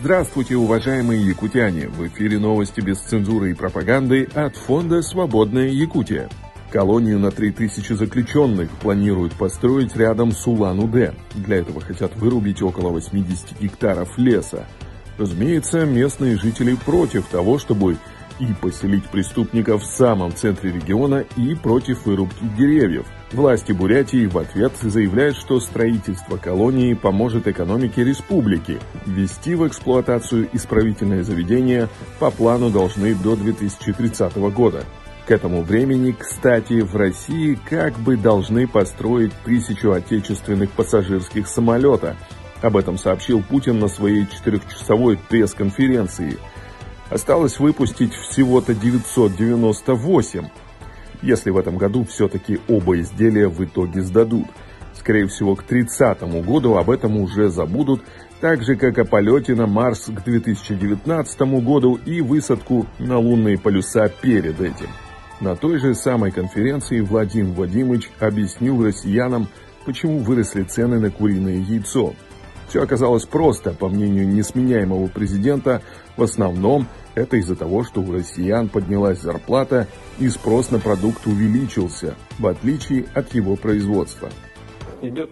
Здравствуйте, уважаемые якутяне! В эфире новости без цензуры и пропаганды от фонда «Свободная Якутия». Колонию на 3000 заключенных планируют построить рядом с Улан-Удэ. Для этого хотят вырубить около 80 гектаров леса. Разумеется, местные жители против того, чтобы и поселить преступников в самом центре региона и против вырубки деревьев. Власти Бурятии в ответ заявляют, что строительство колонии поможет экономике республики. Ввести в эксплуатацию исправительное заведение по плану должны до 2030 года. К этому времени, кстати, в России как бы должны построить тысячу отечественных пассажирских самолета. Об этом сообщил Путин на своей четырехчасовой пресс-конференции – Осталось выпустить всего-то 998, если в этом году все-таки оба изделия в итоге сдадут. Скорее всего, к 30 году об этом уже забудут, так же, как о полете на Марс к 2019 году и высадку на лунные полюса перед этим. На той же самой конференции Владимир Владимирович объяснил россиянам, почему выросли цены на куриное яйцо – все оказалось просто, по мнению несменяемого президента, в основном это из-за того, что у россиян поднялась зарплата и спрос на продукт увеличился, в отличие от его производства. Идет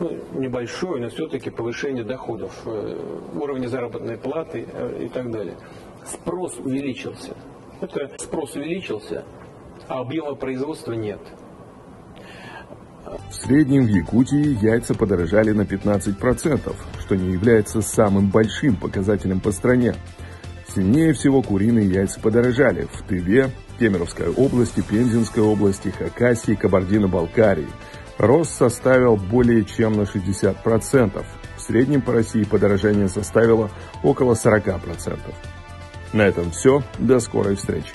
ну, небольшое, но все-таки повышение доходов, э, уровня заработной платы э, и так далее. Спрос увеличился. Это спрос увеличился, а объема производства нет. В среднем в Якутии яйца подорожали на 15%, что не является самым большим показателем по стране. Сильнее всего куриные яйца подорожали в Тыве, Кемеровской области, Пензенской области, Хакасии, Кабардино-Балкарии. Рост составил более чем на 60%. В среднем по России подорожание составило около 40%. На этом все. До скорой встречи.